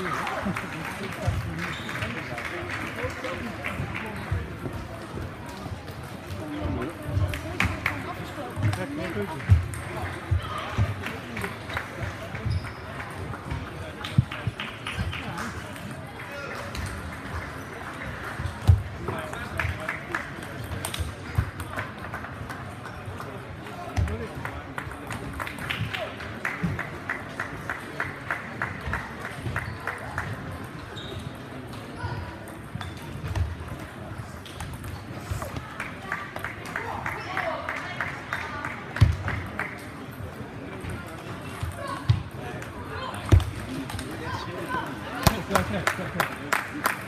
Kijk, kijk. 不要钱不